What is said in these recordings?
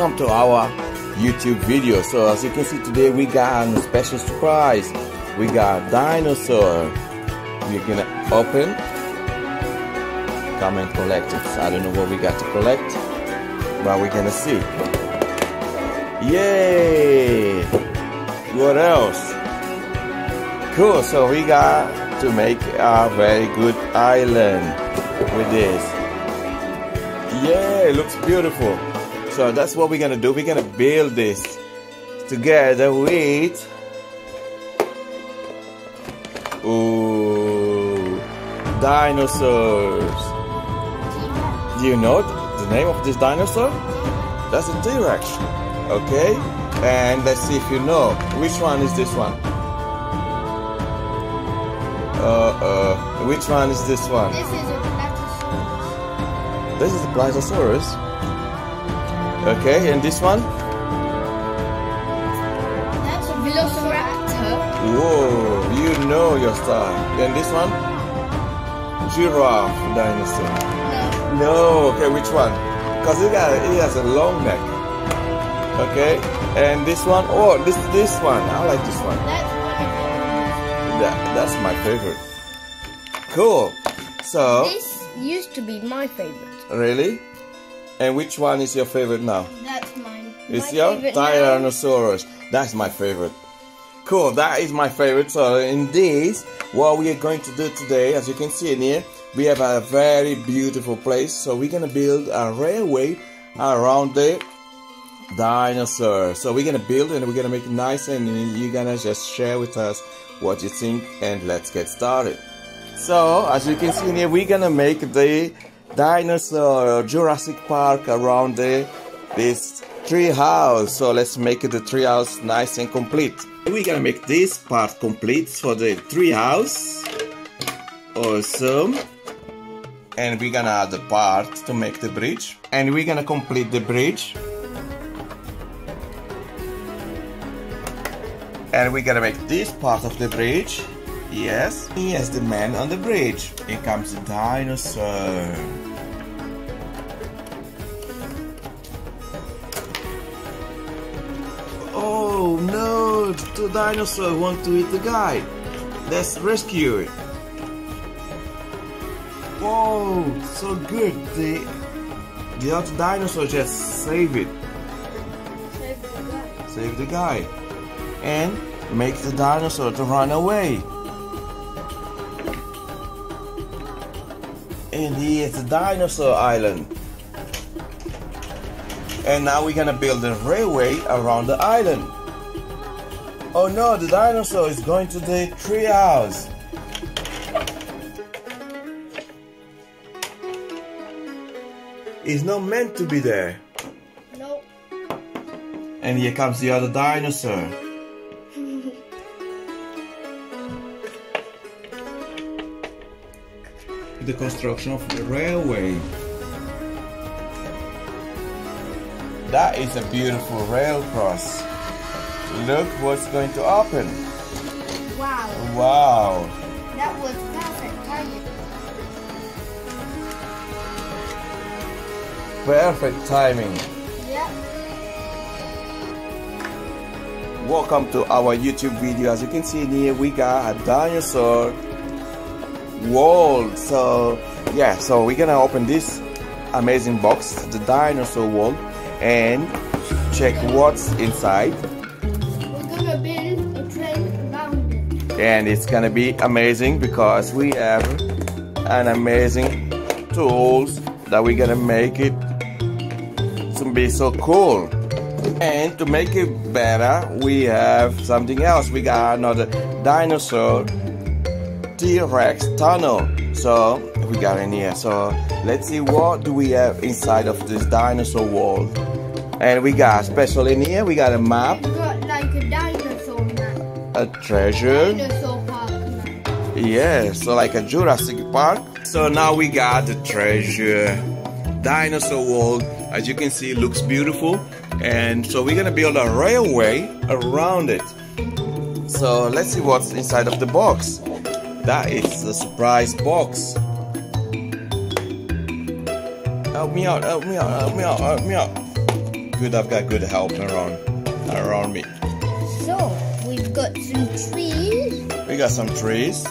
welcome to our YouTube video. So as you can see today we got a special surprise. We got a dinosaur. We're gonna open, come and collect it. I don't know what we got to collect, but we're gonna see. Yay! What else? Cool, so we got to make a very good island with this. Yeah, it looks beautiful. So that's what we're gonna do. We're gonna build this together with Ooh, dinosaurs. Do you know the name of this dinosaur? That's a T-Rex. Okay, and let's see if you know which one is this one. Uh, uh, which one is this one? This is a Platysaurus. This is Plesiosaurus. Okay, and this one? That's a Velociraptor. Whoa, you know your style. And this one? Giraffe dinosaur. No. No, okay, which one? Because it, got, he has a long neck. Okay, and this one? Oh, this this one. I like this one. That's one That, that's my favorite. Cool. So. This used to be my favorite. really? And which one is your favorite now? That's mine. It's my your now- Tyrannosaurus. That's my favorite. Cool, that is my favorite. So in this, what we are going to do today, as you can see in here, we have a very beautiful place. So we're gonna build a railway around the dinosaur. So we're gonna build and we're gonna make it nice and you're gonna just share with us what you think and let's get started. So as you can see in here, we're gonna make the dinosaur Jurassic Park around the this tree house. So let's make the tree house nice and complete. We're gonna make this part complete for the tree house. Awesome. And we're gonna add the part to make the bridge. And we're gonna complete the bridge. And we're gonna make this part of the bridge. Yes. Yes, the man on the bridge. Here comes the dinosaur. Oh no, the two dinosaurs want to eat the guy. Let's rescue it. Whoa, so good. The, the other dinosaur just save it. Save the guy. And make the dinosaur to run away. And here's the dinosaur island. And now we're gonna build a railway around the island. Oh no, the dinosaur is going to the tree house. It's not meant to be there. Nope. And here comes the other dinosaur. The construction of the railway. That is a beautiful rail cross. Look what's going to open. Wow. Wow. That was perfect timing. Perfect timing. Yep. Welcome to our YouTube video. As you can see in here, we got a dinosaur world. So yeah, so we're gonna open this amazing box, the dinosaur world, and check what's inside. We're gonna build a train around it. And it's gonna be amazing because we have an amazing tools that we're gonna make it to be so cool. And to make it better, we have something else. We got another dinosaur T-Rex tunnel. So we got in here. Uh, so let's see what do we have inside of this dinosaur world. And we got special in here. We got a map, We got like a dinosaur map. a treasure. Dinosaur park map. Yeah, so like a Jurassic Park. So now we got the treasure dinosaur world. As you can see, looks beautiful. And so we're gonna build a railway around it. So let's see what's inside of the box. That is the surprise box. Help me out, help me out, help me out, help me out. good I've got good help around around me. So, we've got some trees. We got some trees.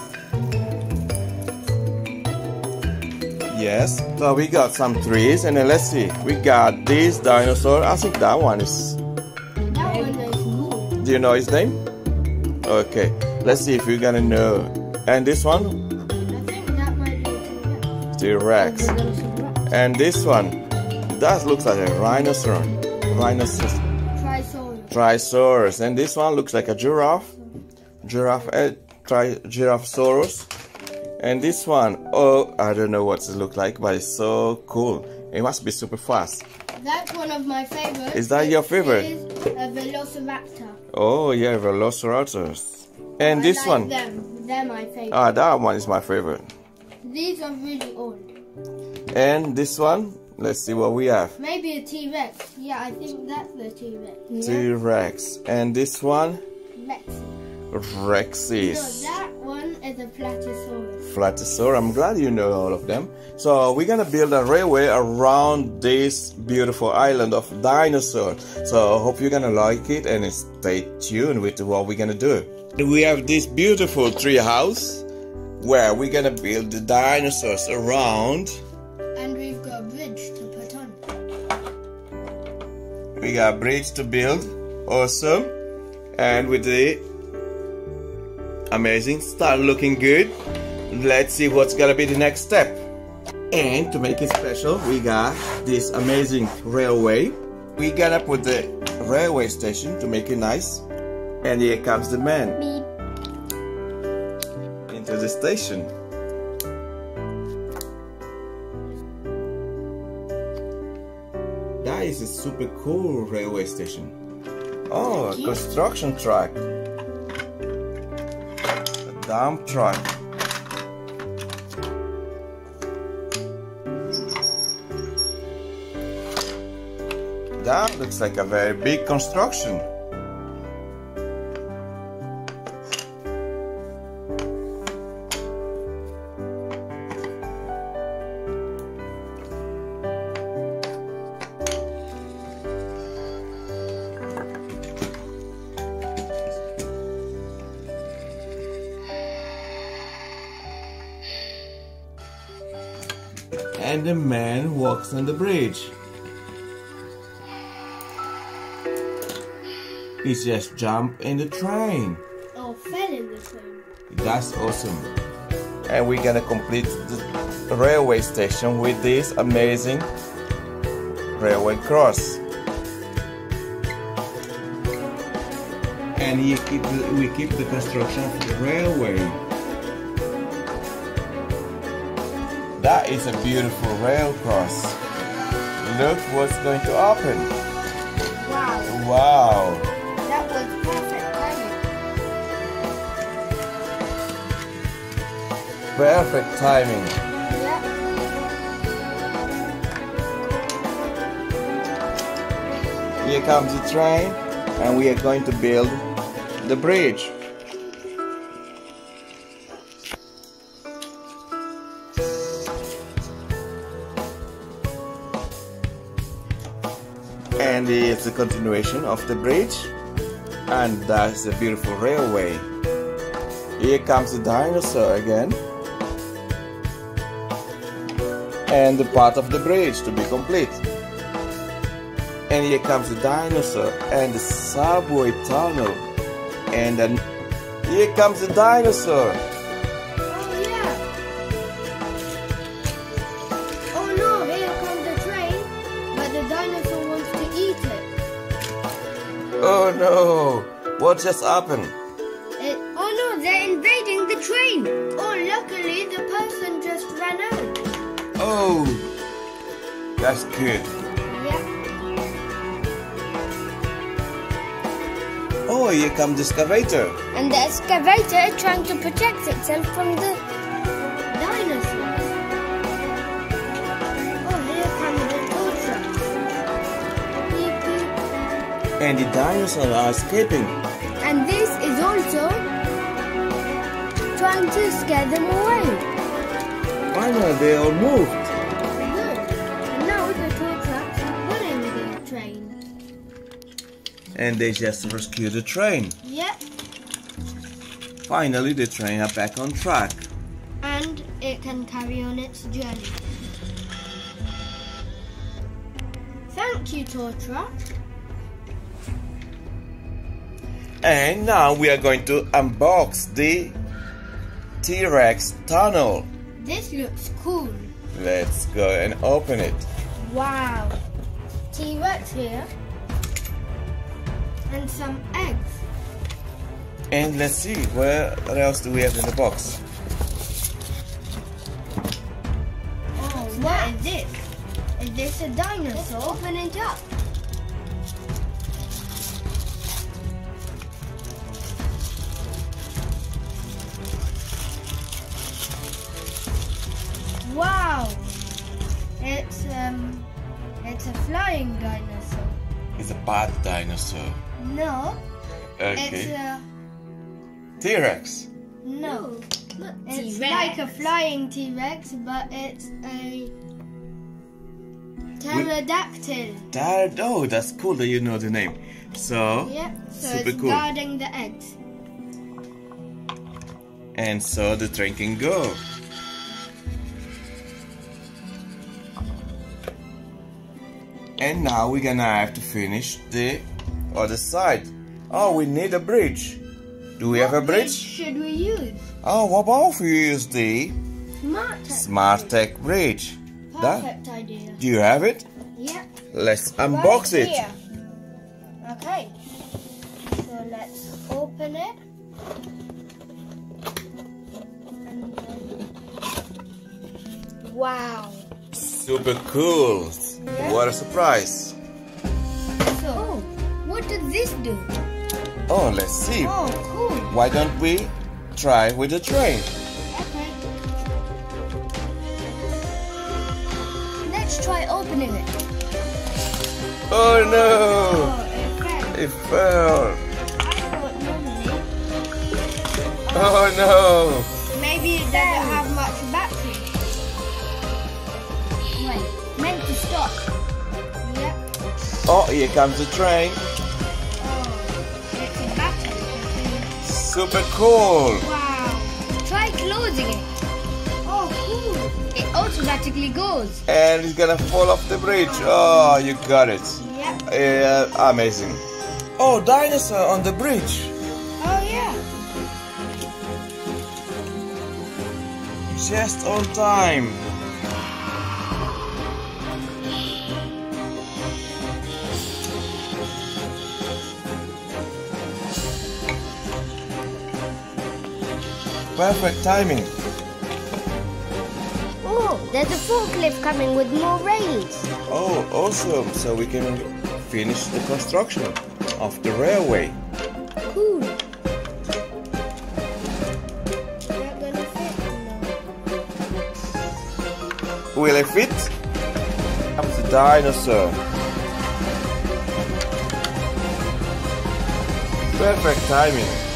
Yes, so we got some trees and then let's see. We got this dinosaur. I think that one is That one is new. do you know his name? Okay, let's see if you're gonna know. And this one, I think that might be a T-Rex. And this one, that looks like a rhinoceros. Rhinoceros. Trisaurus. Trisaurus. And this one looks like a giraffe. Giraffe, eh, tri, Giraffosaurus. And this one, oh, I don't know what it looks like, but it's so cool. It must be super fast. That's one of my favorites. Is that your favorite? It is a Velociraptor. Oh, yeah, Velociraptors. And I this like one, Them. They're my favorite. ah, that one is my favorite. These are really old. And this one, let's see what we have. Maybe a T-Rex. Yeah, I think that's the T-Rex. T-Rex. And this one, Rex. No, Rexis. that one is a Platysaurus. Flatosaur. I'm glad you know all of them. So we're gonna build a railway around this beautiful island of dinosaurs. So I hope you're gonna like it and stay tuned with what we're gonna do. We have this beautiful tree house where we're gonna build the dinosaurs around. And we've got a bridge to put on. We got a bridge to build. Awesome. And with the amazing start looking good. Let's see what's gonna be the next step. And to make it special, we got this amazing railway. We gotta put the railway station to make it nice. And here comes the man Beep. into the station. That is a super cool railway station. Oh, a construction truck. A dump truck. That looks like a very big construction. Walks on the bridge. He just jumped in the train. Oh, fell in the train. That's awesome. And we're gonna complete the railway station with this amazing railway cross. And you keep the, we keep the construction of the railway. That is a beautiful rail cross. Look what's going to happen. Wow, Wow. that was perfect timing. Perfect timing. Yeah. Here comes the train, and we are going to build the bridge. A continuation of the bridge, and that's a beautiful railway. Here comes the dinosaur again, and the part of the bridge to be complete. And here comes the dinosaur and the subway tunnel. And then here comes the dinosaur. What just happened? it oh no, they're invading the train. Oh, luckily the person just ran out. Oh! That's good. Yeah. Oh, here comes the excavator. And the excavator is trying to protect itself from the dinosaurs. Oh, here come the tow trucks. Beep, beep. And the dinosaurs are escaping. Trying to scare them away. Finally, they all moved. And now the tow trucks are pulling the train. and they just rescue the train. Yep. Finally, the train are back on track. And it can carry on its journey. Thank you, tow truck. And now we are going to unbox the T-Rex tunnel. This looks cool. Let's go and open it. Wow. T-Rex here. And some eggs. And let's see, where what else do we have in the box? Oh, what is this? Is this a dinosaur? open it up. Um, it's a flying dinosaur. It's a bad dinosaur. No, Okay. it's a T-Rex. no. It's T-Rex. like a flying T-Rex, but it's a pterodactyl. That, oh, that's cool that you know the name. So, Yep. So Super it's cool. guarding the eggs. and so the train can go. And now we're gonna have to finish the other side. Oh, we need a bridge. Do we have a bridge bridge? should we use? Oh, what about if we use the Smart tech. Smart Tech Bridge? That, Perfect idea. do you have it? Yep. Let's unbox right it. here. Okay. So let's open it. And then- Wow. Super cool. What a surprise. So, oh, what does this do? Oh, let's see. Oh, cool. Why don't we try with the train? Okay. Let's try opening it. Oh no! Oh, it fell. It fell. I thought normally Oh no! maybe it doesn't have much Oh, here comes the train. Oh, it's a battery. Super cool. Wow. Try closing it. Oh, cool. It automatically goes. And it's gonna fall off the bridge. Oh, you got it. Yep. Yeah, amazing. Oh, dinosaur on the bridge. Oh, yeah. Just on time. Perfect timing. Oh, there's a forklift coming with more rails. Oh, awesome. So we can finish the construction of the railway. Cool. Not gonna fit no. Will it fit? Comes the dinosaur. Perfect timing.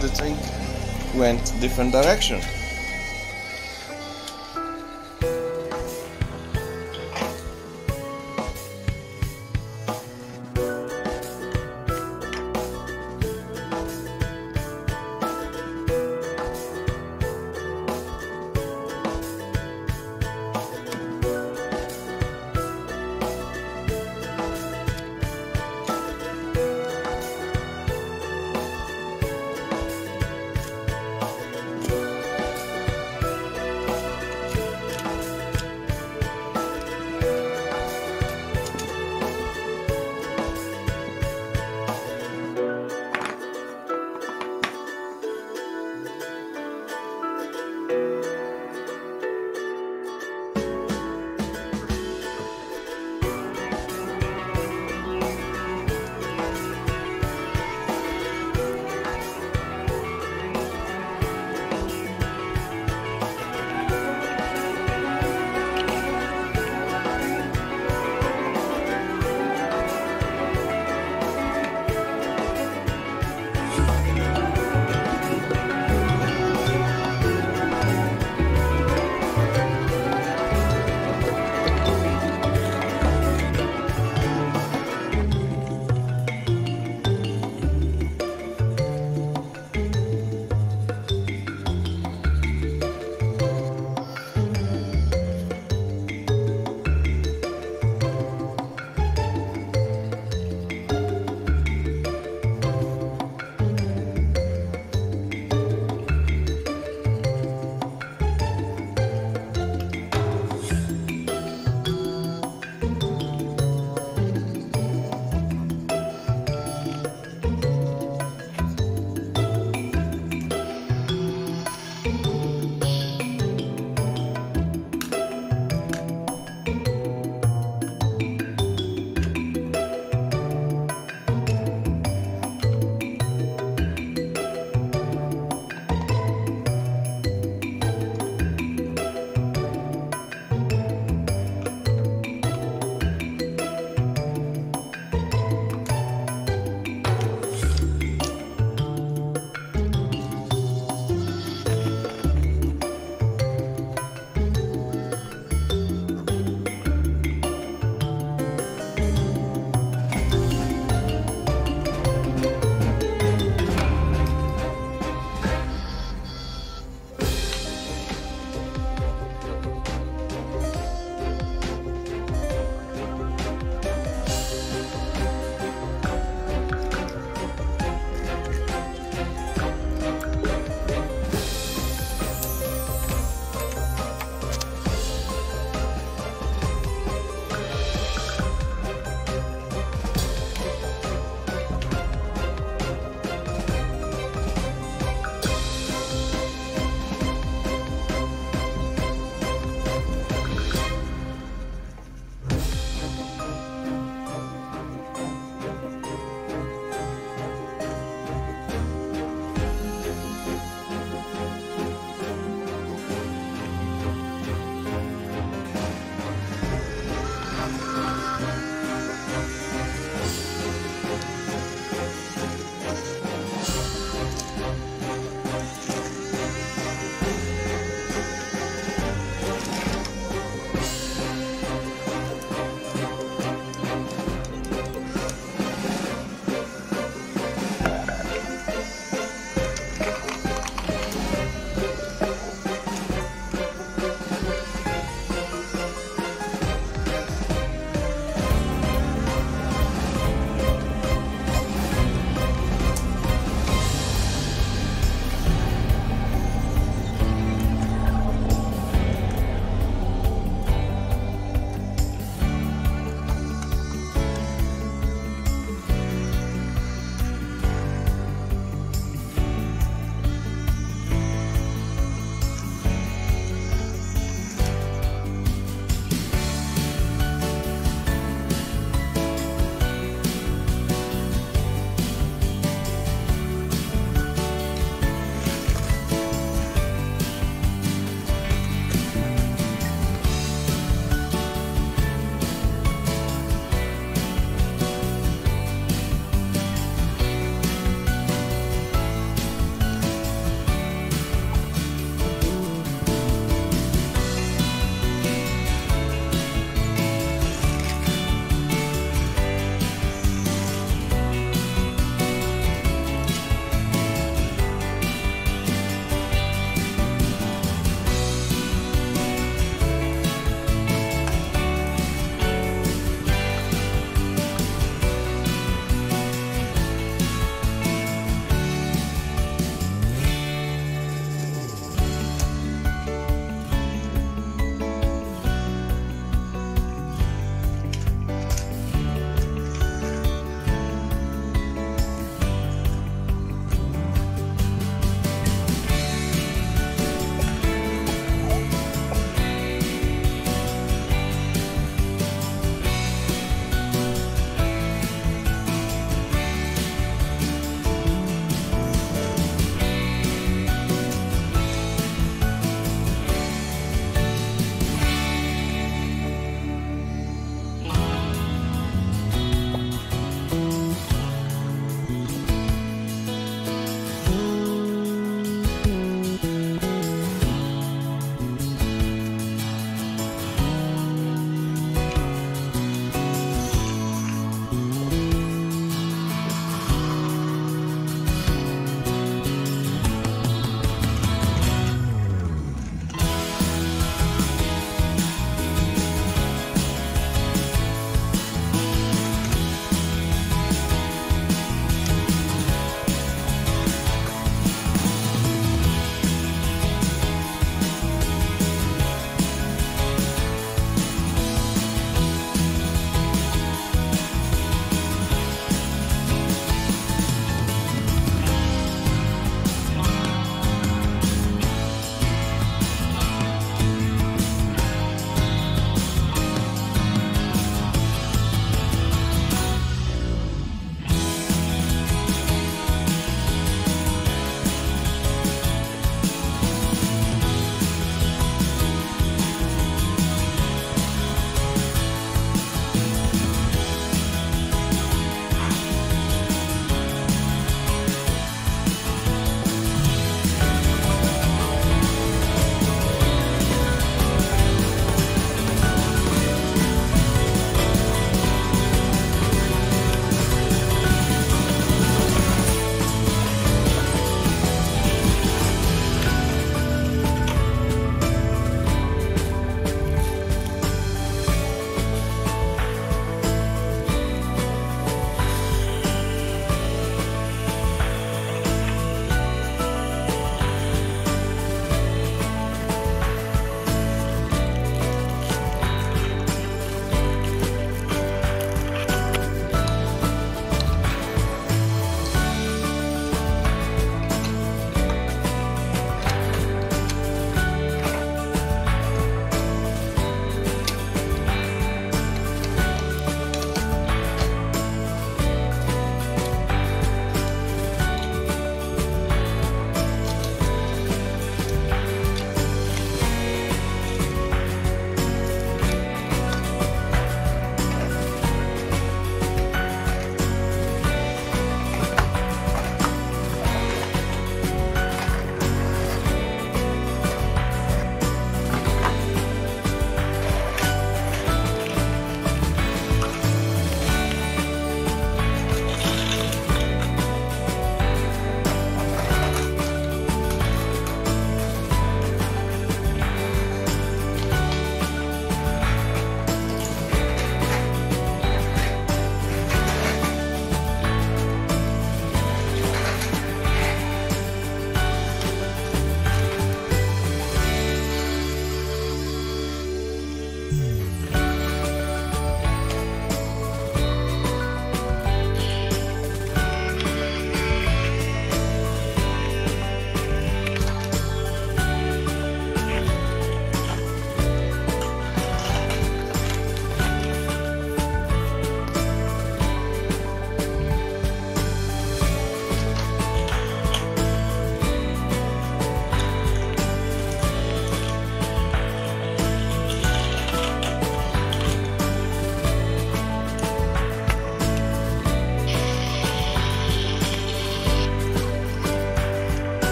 The train went different direction.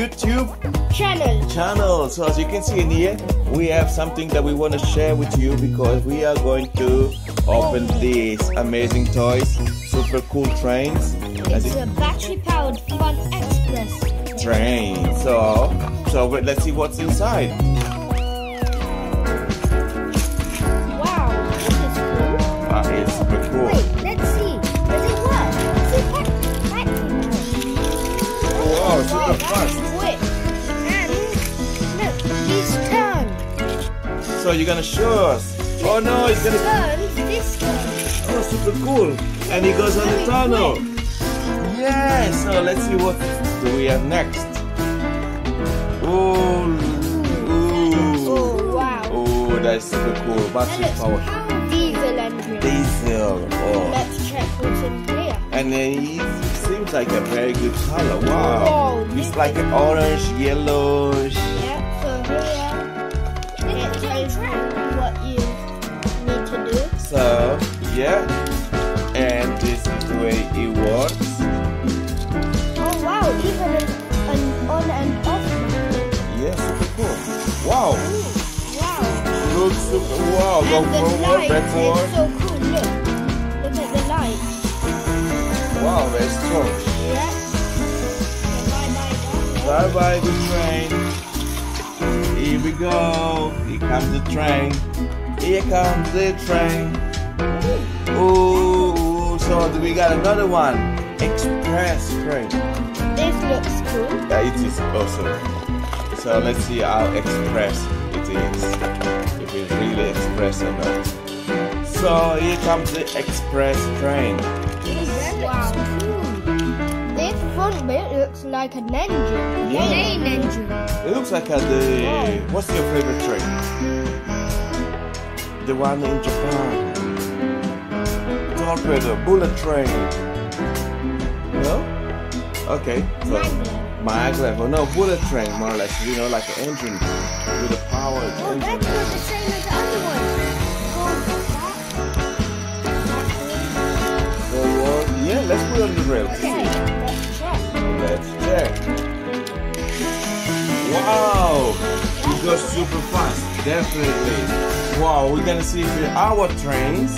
YouTube Channel. channel. So as you can see in here, we have something that we want to share with you because we are going to open these amazing toys, super cool trains. It's you a battery-powered Fun Express. train. So, so let's see what's inside. Turn. So you're gonna show us. Oh no, it's gonna. Turns this way. Oh, super cool. And he goes on the tunnel. Yeah, so let's see what do we have next. Oh, ooh. Oh, wow. Oh, that's super cool. Battery power. diesel engine. Diesel. Oh. Let's check what's in here. And then it seems like a very good color. Wow. Wow, It's like an orange, yellowish. Go forward, light back forward. so cool. Look, look at the light. Wow, that's strong. Yeah. Bye bye. Bye bye, the train. Here we go. Here comes the train. Here comes the train. Ooh, so we got another one. Express train. This looks cool. Yeah, it is awesome. So let's see our express it is. If it's really express or not. So here comes the express train. Wow. This front bit looks like an engine. Yeah. Main engine. It looks like a, the. What's your favorite train? The one in Japan. torpedo, bullet train. No? Okay. So Maglev. Oh no, bullet train more or less. You know, like an engine with a power. Oh, engine. that's not the same as the other one. Oh, So, uh, yeah, let's put it on the rail. okay, let's check. Let's check. Wow! It goes super fast, definitely. Wow, we're gonna see if our trains,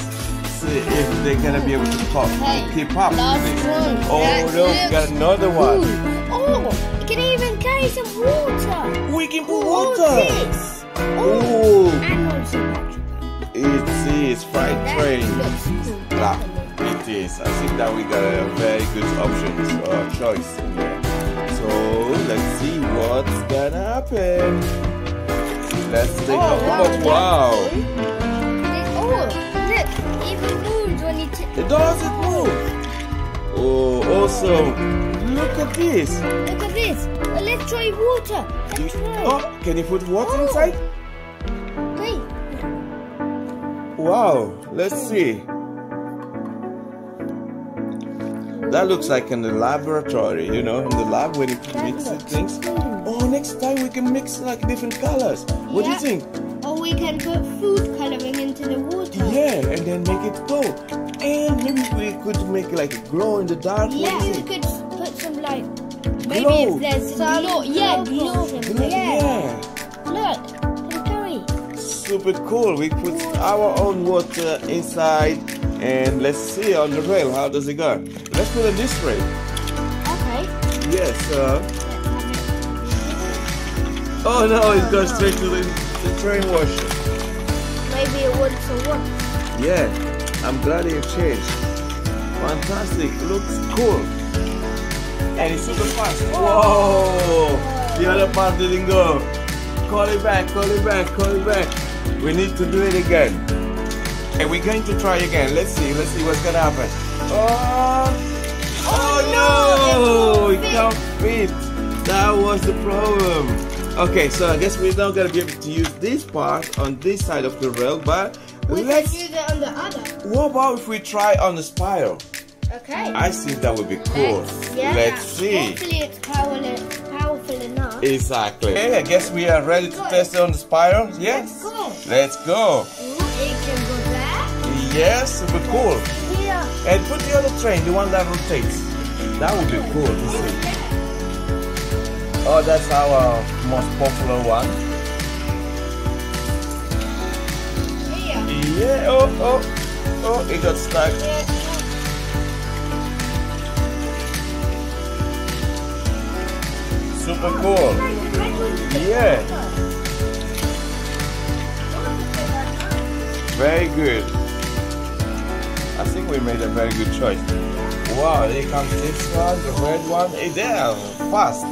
see if they're gonna be able to pop, keep up with last one. Oh look, we got another one. Oh, it can even carry some water. We can put Oh, water. this. Ooh, And also battery it is freight train. looks cool. Ah, it is. I think that we got a very good options or choice in there. So let's see what's gonna happen. Let's take Oh, a wow, look. Wow. It- Oh, look, even moves when you t- It does it move. Oh, also, look at this. Look at this. Well, let's try water. Let's try. Oh, can you put water Oh. inside? Wait. Wow, let's see. That looks like in the laboratory, you know, in the lab when you mix things. Oh, next time we can mix like different colors. What Yeah. do you think? Or we can put food coloring into the water. Yeah, and then make it glow. And maybe we could make it like glow in the dark. Yeah, you we could s- put some like maybe Glow. if there's some glow. Yeah, glow. Glow, Yeah. yeah. Look, can carry. Super cool. We put our own water inside and let's see on the rail how does it go. Let's put it this way. Okay. Yes, uh, Let's have it. oh no, it goes straight to the, the train washer. Maybe it one for one. Yeah, I'm glad it changed. Fantastic, looks cool. And it's super fast. Whoa! The other part didn't go. Call it back, call it back, call it back. We need to do it again. And we're going to try again. Let's see, let's see what's gonna happen. Oh, oh, oh no! It can't fit. That was the problem. Okay, so I guess we're not gonna be able to use this part on this side of the rail, but We let's can use it on the other. what about if we try on the spiral? Okay. I think that would be cool. Let's, yeah, Let's see. Hopefully it's powerful, powerful enough. Exactly. Okay, I guess we are ready to test it on the spiral. Yes. Let's go. Let's go. Ooh, it can go there. Yes, super cool. Here. And put the other train, the one that rotates. That would be cool to see. Oh, that's our most popular one. Here. Yeah. Oh, oh, oh! It got stuck. Yeah. Super cool. Yeah. Very good. I think we made a very good choice. Wow, here comes this one, the red one. Hey, are fast.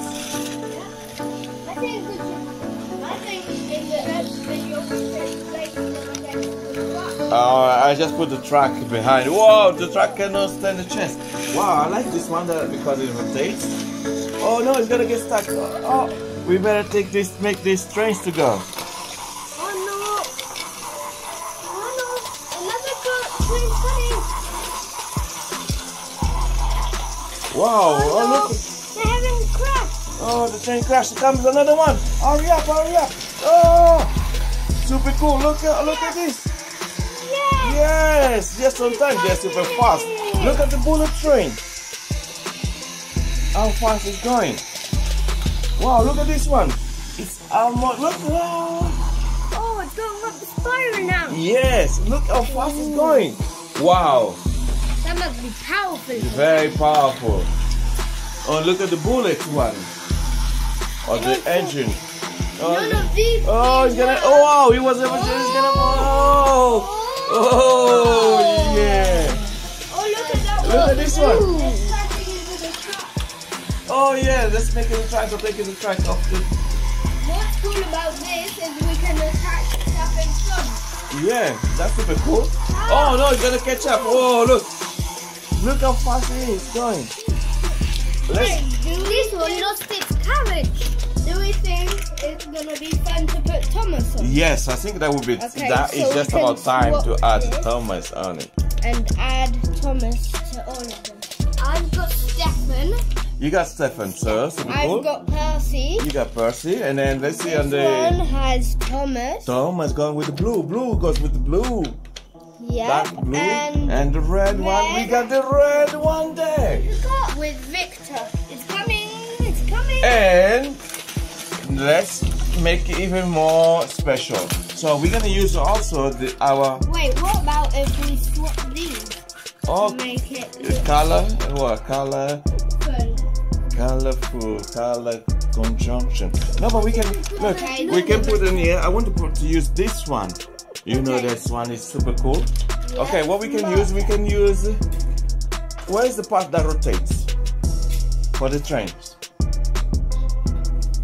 Uh, I just put the track behind. Wow, the track cannot stand the chest. Wow, I like this one because it rotates. Oh no, it's gonna get stuck. Oh, we better take this, make these trains to go. Oh no! Oh no! Another car train coming! Wow, Oh, oh, no! look. They're having a crash! Oh, the train crashed. Here comes another one. Hurry up, hurry up. Oh, super cool. Look at, look at this. Yeah! Yes, just on time. They're super fast. Look at the bullet train. How fast it's going. Wow, look at this one. It's almost, look. Wow. Oh, it's going up the spiral now! Yes, look how fast it's going. Wow, That must be powerful. very powerful. Oh, look at the bullet one. Or the engine. Oh, None of oh, these. Oh, he's gonna. Oh, wow, he was ever. He's gonna. Oh, oh, yeah. Oh, look at that Look at this one. Ooh. Oh, yeah. Let's make it a track. Let's make it a track off the. What's cool about this is we can attach stuff in front. Yeah, that's super cool. Oh no, he's gonna catch up. Oh, look. Look how fast he is going. Let's. Do This one lost its carriage. Do we think it's gonna be fun to put Thomas on? Yes, I think that would be. Okay, that so is just about time to add this. Thomas on it. and add Thomas to all of them. I've got Stefan. You got Stefan, so super I've cool. got Percy. You got Percy, and then let's see This on the. one has Thomas. Thomas going with the blue. Blue goes with the blue. Yeah. That blue. And, And the red, one. We got the red one there. with Victor. It's coming. It's coming. And let's make it even more special. So we're gonna use also the our Wait, what about if we swap these oh to make it The color what color? Colorful color conjunction. No, but we can look. We can put in here. I want to put to use this one. You know this one is super cool. Okay, what we can use? We can use. Where is the part that rotates for the trains?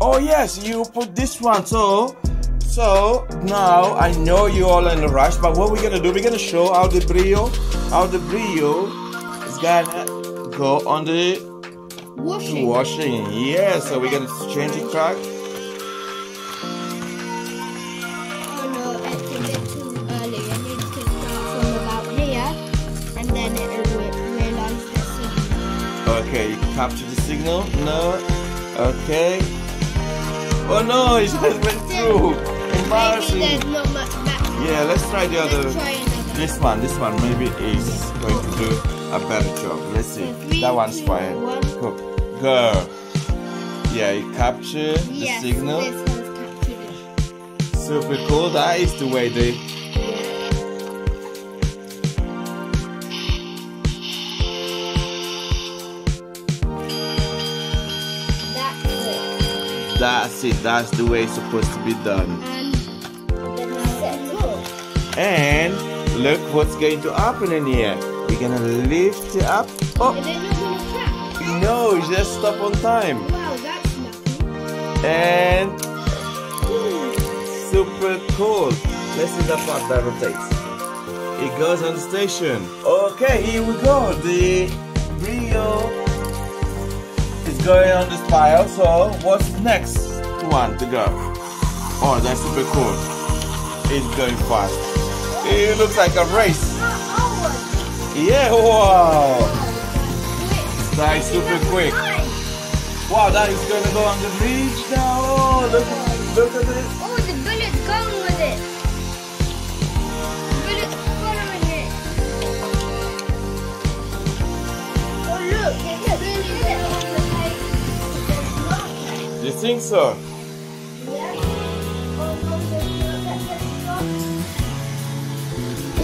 Oh yes, you put this one. So, so now I know you all in a rush. But what we're gonna do? We're gonna show how the brio, how the brio is gonna go on the Washing. washing. Yeah. So we're gonna change the track. Oh no, it's a bit too early. I need to start from about here, and then it'll realise the signal. Okay, you capture the signal. No. Okay. Oh no, it just went through. Maybe Embarrassing. there's not much back. Yeah, let's try the other. Try. This one, this one maybe is going to do a better job. Let's see. Three, That one's fine. one. Cool. Go. Yeah, you capture the yes, signal. this one's captured. Super cool. That is the way they. That's it. That's the way it's supposed to be done. And then I set it off. And look what's going to happen in here. We're gonna lift it up. Oh no, just stop on time. Wow, that's lucky. And super cool. Let's see the part that rotates. It goes on the station. Okay, here we go. The Brio is going on the spiral. So what's next one to go? Oh, that's super cool. It's going fast. It looks like a race. Uh, yeah, wow. That is super quick. Wow, that is gonna go on the bridge now. Oh, look, look at it. Oh, the bullet's going with it. The following it. Oh, look, it's really there on the You think so?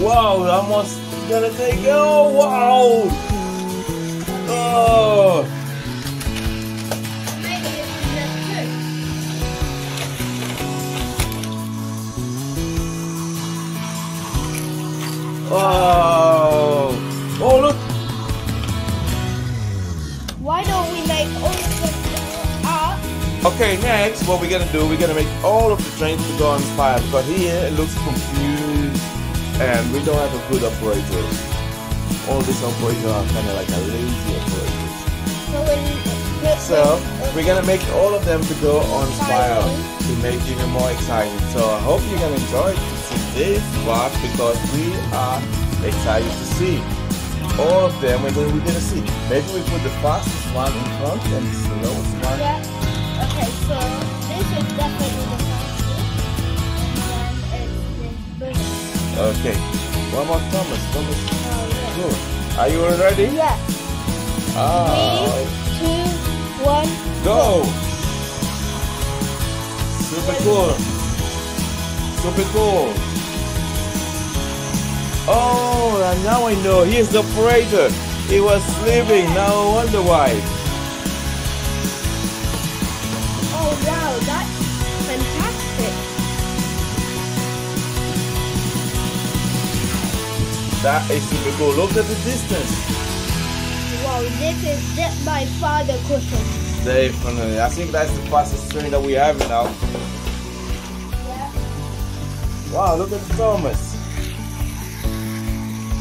Wow, almost gonna take it. Oh, wow. Oh, oh. Oh, look. Why don't we make all of them up? Okay, next, what we're gonna do, we're gonna make all of the trains to go on fire because here it looks confused and we don't have a good operator. All these operators are kind of like a lazy operators. So, So we're gonna make all of them to go on spiral to make it even more exciting. So I hope you're gonna enjoy to see this part because we are excited to see all of them. We're gonna, we're gonna see. Maybe we put the fastest one in front and the slowest one. Yeah. Okay, so this is definitely the fastest. And then it's this. Okay. One more Thomas. Thomas. Good. Are you all ready? yeah. Ah. Three, two, one. Go! Super cool. Super cool. Oh, and now I know. He's the operator. He was sleeping. Now I wonder why. That is super cool. Look at the distance. Wow, this is just by far the quickest. Definitely. I think that's the fastest train that we have now. Yeah. Wow, look at Thomas.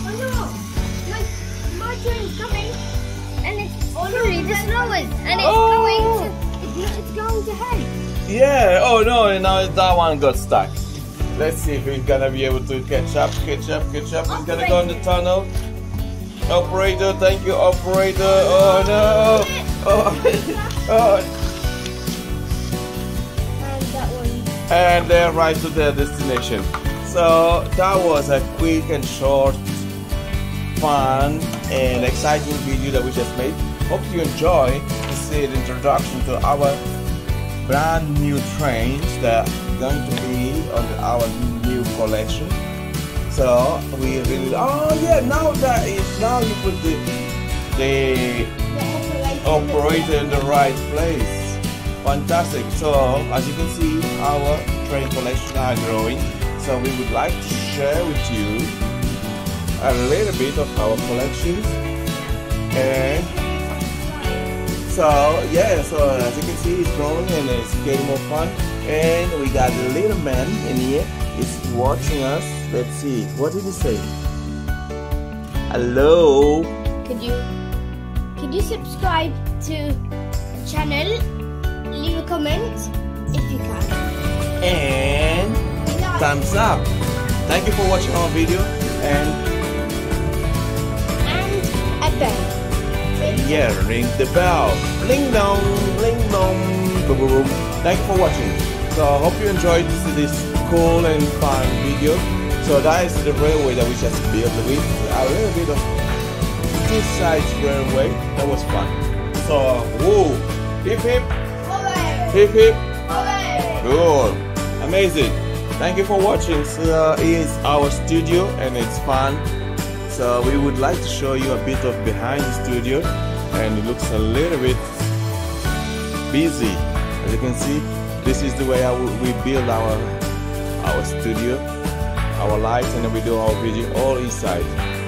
Oh no, my my train's coming, and it's already the slowest, and it's Oh. going to it's, it's going to hell. Yeah. Oh no, now that one got stuck. Let's see if he's gonna be able to catch up, catch up, catch up. He's gonna go in the tunnel. Operator, thank you, operator. Oh no! Oh, oh. And that one. And they're right to their destination. So that was a quick and short, fun and exciting video that we just made. Hope you enjoy this the introduction to our brand new trains that going to be on our new collection. So we really oh yeah now that is now you put the the The operator in the right place. Fantastic. So as you can see, our train collection are growing. So we would like to share with you a little bit of our collections. And so yeah, so as you can see, it's growing and it's getting more fun. And we got the little man in here. He's watching us. Let's see. What did he say? Hello. Could you could you subscribe to the channel? Leave a comment if you can. And thumbs up. Thank you for watching our video and And a bell. yeah, ring the bell. Bling dong, bling dong, boom boom boom. Thank you for watching. So I hope you enjoyed this, cool and fun video. So that is the railway that we just built with a little bit of this side railway. That was fun. So whoa, hip hip, hip hip. Good. Amazing. Thank you for watching. So here's our studio and it's fun. So we would like to show you a bit of behind the studio and it looks a little bit busy. As you can see, this is the way how we build our our studio, our lights and then we do our video all inside.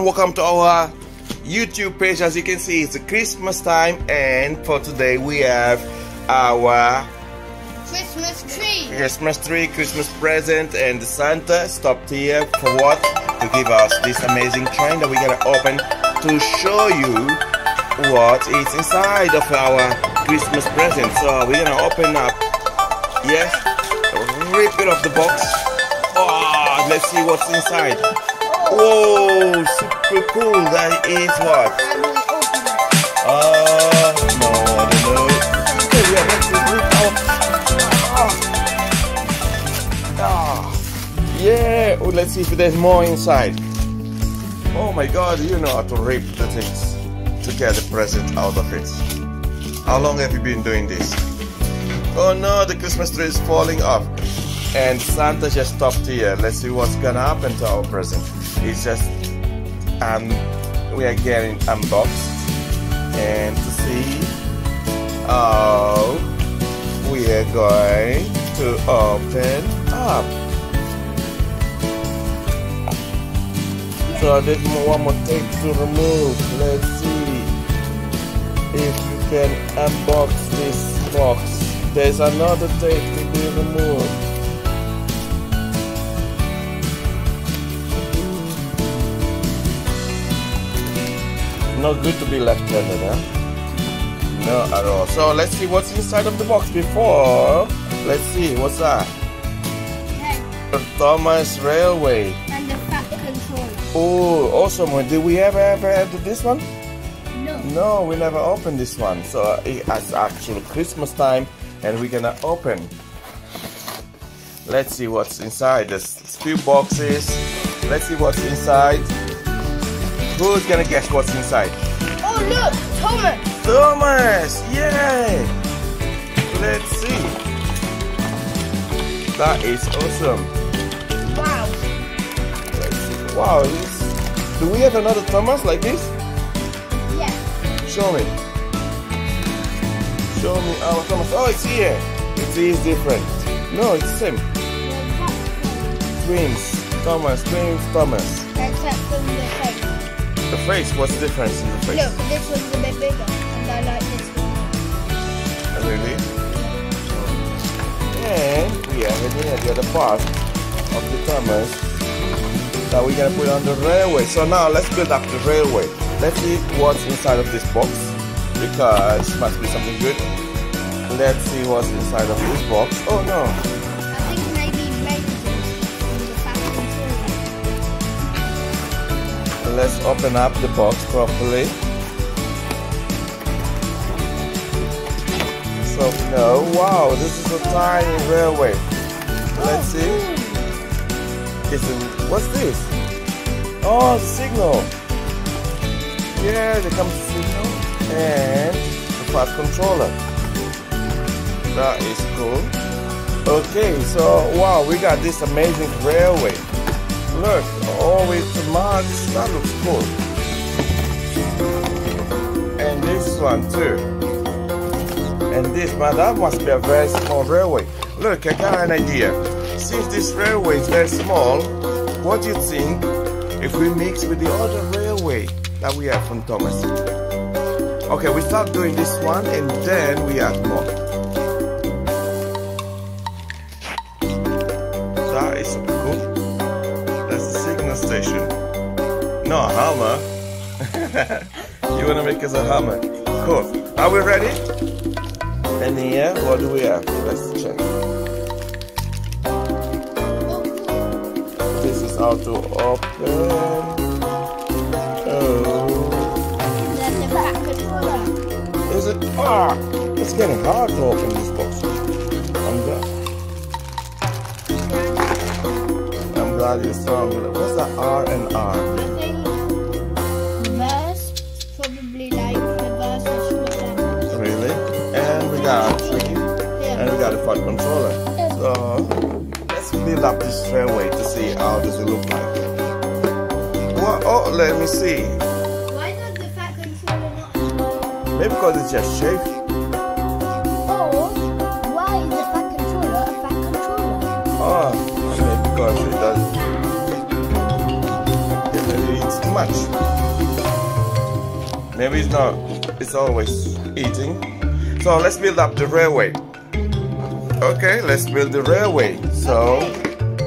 And welcome to our YouTube page. As you can see, it's Christmas time, and for today we have our Christmas tree. Christmas tree, Christmas present, and Santa stopped here for what? To give us this amazing train that we're gonna open to show you what is inside of our Christmas present. So we're gonna open up, yes, rip it off the box. Oh, let's see what's inside. Whoa, super cool. That is what? Uh, no, I don't know. Okay, we are going to. Ah. Yeah, oh, let's see if there's more inside. Oh my god, you know how to rip the things to get the present out of it. How long have you been doing this? Oh no, the Christmas tree is falling off. And Santa just stopped here. Let's see what's gonna happen to our present. It's just um we are getting unboxed and to see how we are going to open up. So there's one more tape to remove. Let's see if you can unbox this box. There's another tape to be removed. Not good to be left-handed, huh? No, at all. So let's see what's inside of the box before. Let's see, what's that? The Thomas Railway. and the fat controller. Oh, awesome. Did we ever ever had this one? No. No, we never opened this one. So it's actually Christmas time and we're gonna open. Let's see what's inside. There's few boxes. Let's see what's inside. Who's gonna guess what's inside? Oh look, Thomas. Thomas! Yay! Let's see. That is awesome. Wow. Wow, this, do we have another Thomas like this? Yeah. Show me. Show me our Thomas. Oh, it's here. It is different. No, it's the same. Twins. Thomas, twins Thomas. Except from the face. The face, what's the difference in the face? Look, this one's a bit bigger, and I like this one. Really? And we are heading at the other part of the Thomas that we're gonna put on the railway. So now let's build up the railway. Let's see what's inside of this box because it must be something good. Let's see what's inside of this box. Oh no, let's open up the box properly. So no, wow, this is a tiny railway. Let's see. It's a, what's this? Oh, signal. Yeah, there comes the signal and the fat controller. That is cool. Okay, so wow, we got this amazing railway. Look, always. That looks cool. And this one too. And this, man, that must be a very small railway. Look, I got an idea. Since this railway is very small, what do you think if we mix with the other railway that we have from Thomas? Okay, we start doing this one and then we add more. That is super cool. Signal station. No, a hammer. you wanna make us a hammer? Cool. Are we ready? And here, what do we have? Let's check. This is how to open. Oh, Then the fat controller. is it? Ah, it's getting hard to open this box. I'm glad. What's the R and R? I think verse, probably like the verse is shorter. Really? And we got and we got a fun controller. So let's build up this railway to see how does it look like. Well, oh, let me see. Why does the fat controller not Maybe because it's just shaped. Much. Maybe it's not. It's always eating. So let's build up the railway. Okay, let's build the railway. So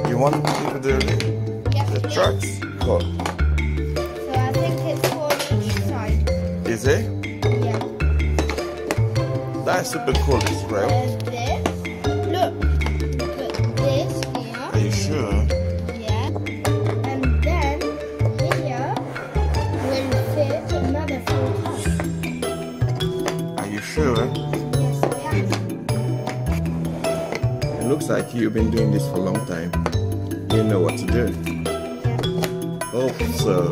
you want to do the Yes, the trucks? Cool. So I think it's four on each side. Is it? Yeah. That's super cool. This rail. You've been doing this for a long time. You know what to do. Oh, so.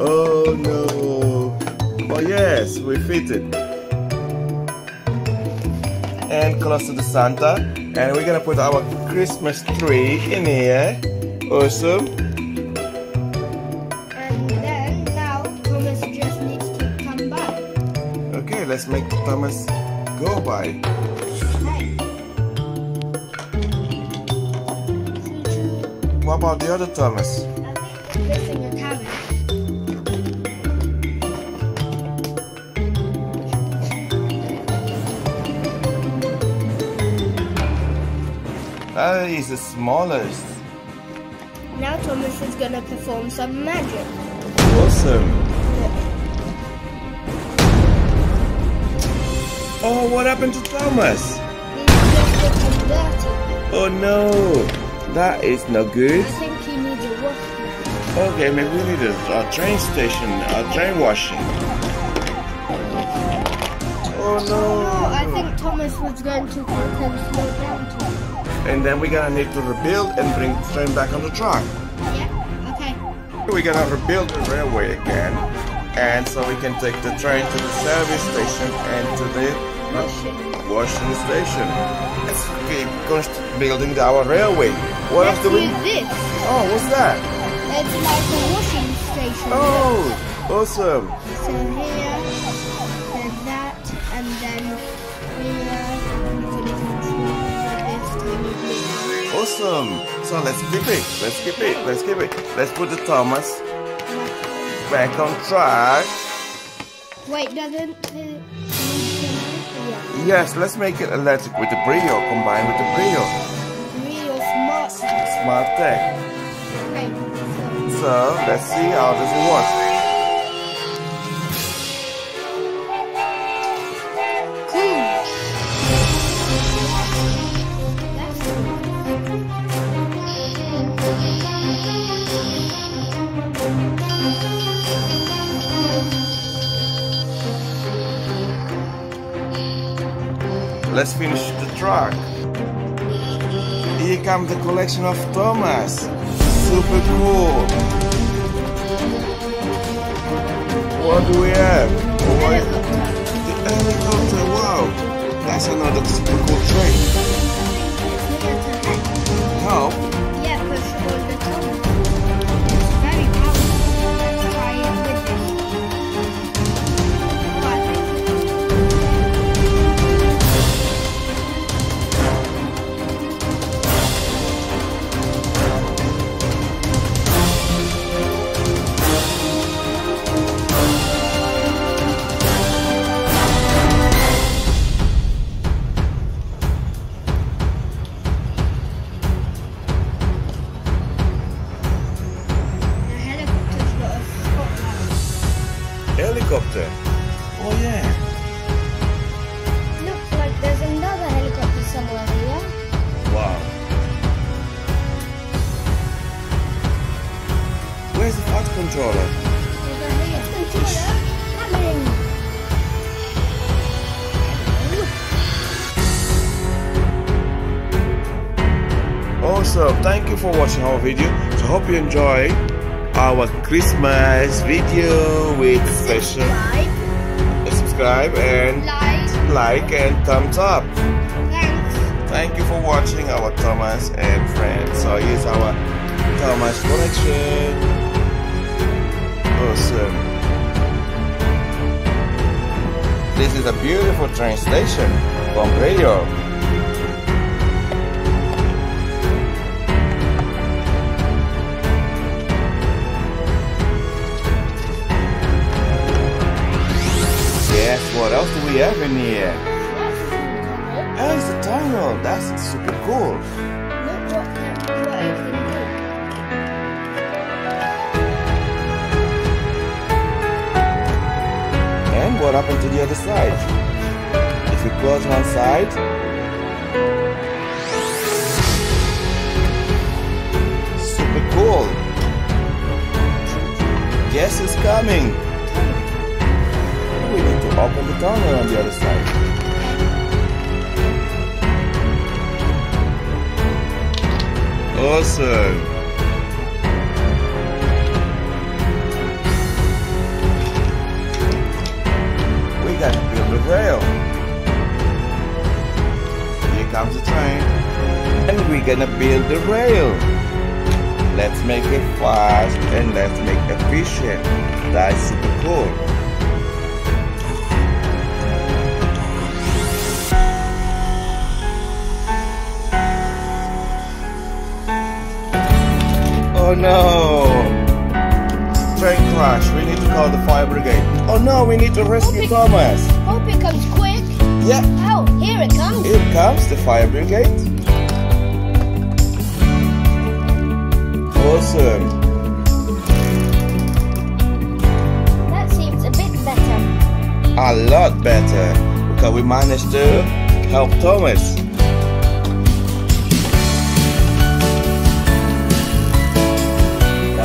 Oh no. Oh yes, we fit it. And close to the Santa. And we're gonna put our Christmas tree in here. Awesome. And then now Thomas just needs to come back. Okay, let's make Thomas go by. What about the other Thomas? I think we're missing a carrot. That is the smallest. Now Thomas is gonna perform some magic. Awesome. Oh, what happened to Thomas? He's just become dirty. Oh no, that is no I good. think he needs a wash. Okay, maybe we need a, a train station, a train washing. Oh No, I think Thomas was going to come slow down to. And then we're gonna need to rebuild and bring the train back on the track. Yeah? Okay. We're gonna rebuild the railway again. And so we can take the train to the service station and to the Washing. station. Let's keep building our railway. What else do we? this. Oh, what's that? It's like a washing station. Oh, awesome. So here, then that, and then here, we put it on this tiny blue Awesome. So let's keep it. Let's keep it. Let's keep it. Let's put the Thomas back on track. Wait, doesn't. Yes, let's make it electric with the Brio, combined with the Brio. Real smart. Tech. Smart tech. Okay, so So let's see how does it work. Track. Here comes the collection of Thomas. Super cool. What do we have? Wait. The helicopter, wow. That's another super cool train. How? For watching our video. So hope you enjoy our Christmas video with special Subscribe, subscribe and like, like and thumbs up. thanks. Thank you for watching our Thomas and friends. So here's our Thomas collection. Awesome. This is a beautiful translation from Radio. We have in here? Oh, it's a tunnel. That's super cool. Look what, what it can do. And what happened to the other side? If you close one side, super cool. Guess who's coming? Open the tunnel on the other side. Awesome. We got to build the rail. Here comes the train. And we're gonna build the rail. Let's make it fast and let's make it efficient. That's super cool. No! Train crash. We need to call the fire brigade. Oh no, we need to rescue Okay. Thomas. Hope it comes quick. Yeah, Oh, here it comes. here comes the fire brigade. Awesome. That seems a bit better. A lot better because we managed to help Thomas.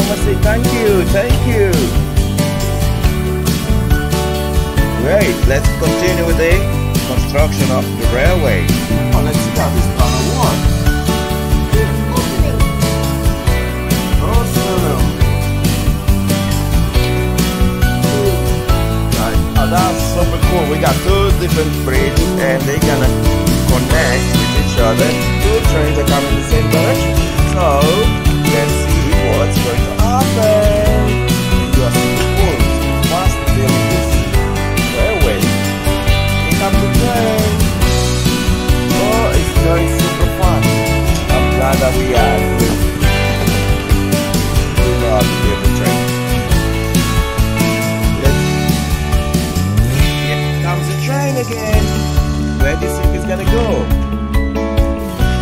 Thomas say thank you, thank you. Great, let's continue with the construction of the railway. Oh, let's see how this works. Opening. Awesome. Right. Oh, that's super cool. We got two different bridges and they're gonna connect with each other. Two trains are coming in the same direction. So, Where do you think it's gonna go?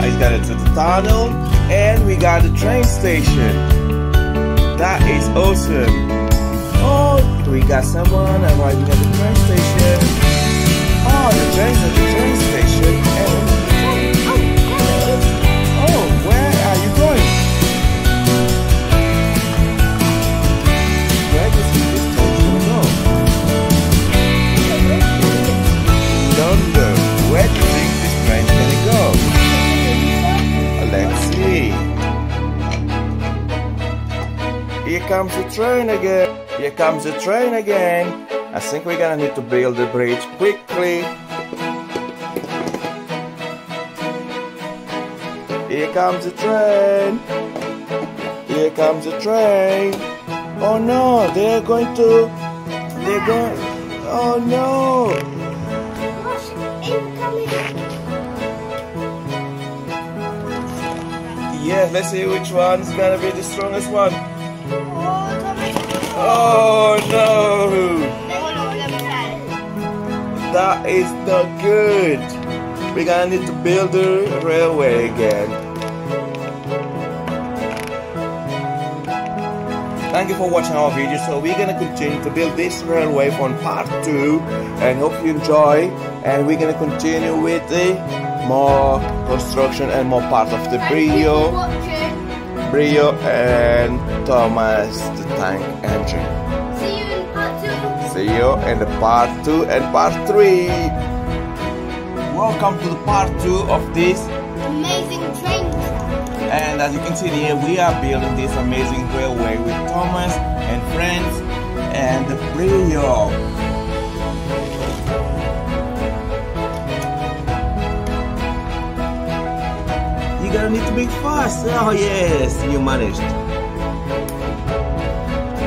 It's got to the tunnel and we got the train station. That is awesome. Oh, we got someone arriving at oh, the train station. Oh, the train's at the train station. Here comes the train again. Here comes the train again. I think we're gonna need to build the bridge quickly. Here comes the train. Here comes the train. Oh no, they're going to. They're going. Oh no. Yeah, let's see which one's gonna be the strongest one. Oh no! That is not good. We're gonna need to build the railway again. Thank you for watching our video. So we're gonna continue to build this railway on part two, and hope you enjoy. And we're gonna continue with the more construction and more part of the Brio, Brio and Thomas the tank engine. See you in part two. See you in the part two and part three. Welcome to the part two of this Amazing train. And as you can see here, we are building this amazing railway with Thomas and friends and the Brio. Gonna need to be fast. Oh yes, you managed.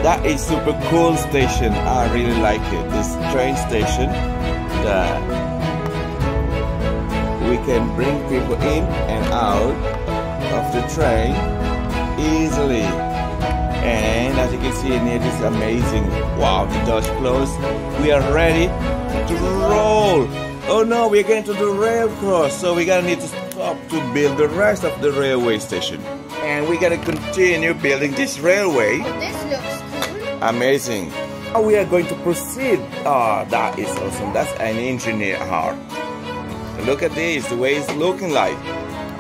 That is super cool station. I really like it. This train station that we can bring people in and out of the train easily. And as you can see in here, this is amazing. Wow, the door's closed. We are ready to roll. Oh no, we're going to the rail cross, so we're gonna need to stop to build the rest of the railway station. And we're gonna continue building this railway. This looks cool. Amazing. Now we are going to proceed. Ah, that is awesome. That's an engineer heart. Look at this, the way it's looking like.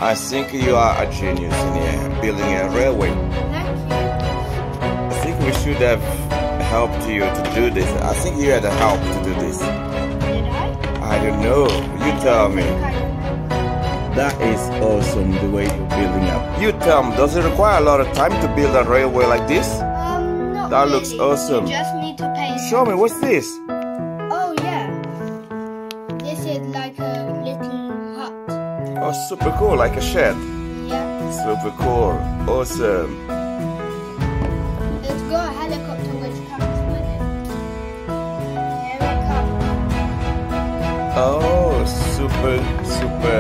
I think you are a genius in here, building a railway. Thank you. I think we should have helped you to do this. I think you had the help to do this. Did I? I don't know. You tell me. Kind of. That is awesome, the way you're building up. You tell me, does it require a lot of time to build a railway like this? Um, not That looks awesome. You just need to pay. Show me, what's this? Oh yeah. This is like a little hut. Oh, super cool, like a shed. Yeah. Super cool. Awesome. It's got a helicopter which comes with it. Here it comes. Oh, super, super,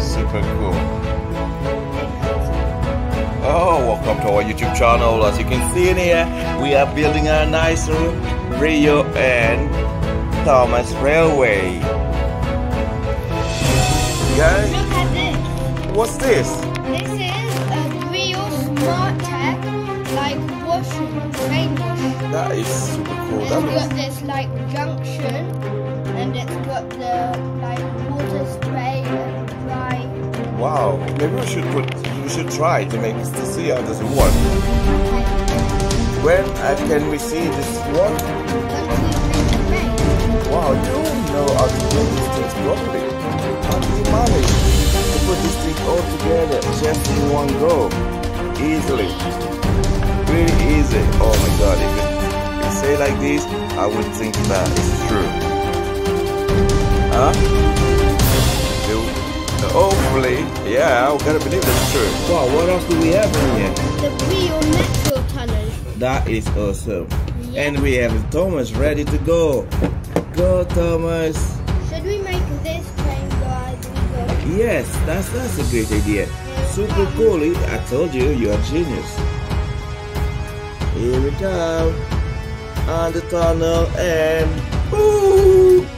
super cool. Oh, welcome to our YouTube channel. As you can see in here, we are building a nice Brio and Thomas Railway. Guys, Look at this. what's this? This is a Brio smart tech, like washing train wash. That is super cool. It's That got looks this like junction, and it's got the wow. Maybe we should put we should try to make to see how it work. When uh, can we see this work? Wow, you know how to do these things properly. How do you manage to put this thing all together just in one go? Easily. Really easy. Oh my god, if you say like this, I would think that it's true. Huh? You- Hopefully, yeah, I gotta believe that's true. Wow, what else do we have in here? The Brio metro tunnel. That is awesome. And we have Thomas ready to go. Go, Thomas. Should we make this train go as we go? Yes, that's that's a great idea. super cool. I told you, you're a genius. Here we go. On the tunnel and ooh.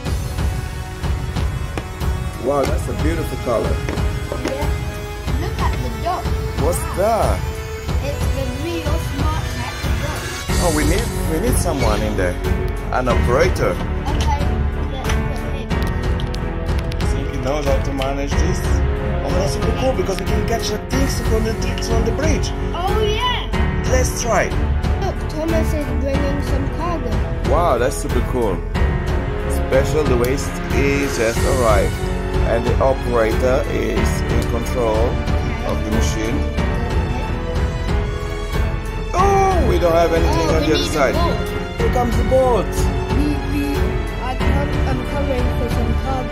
Wow, that's a beautiful color. Yeah. Look at the dot. What's that? It's the Brio smart tech dot. Oh, we need we need someone in there. An operator. Okay, let's put him. Think he knows how to manage this? Oh, that's super cool because we can catch the things from the things on the bridge. Oh yeah. Let's try. Look, Thomas is bringing some cargo. Wow, that's super cool. Special, the waste is just arrived, and the operator is in control of the machine. Oh, we don't have anything oh, on the other side. Here comes the boat. For some cargo.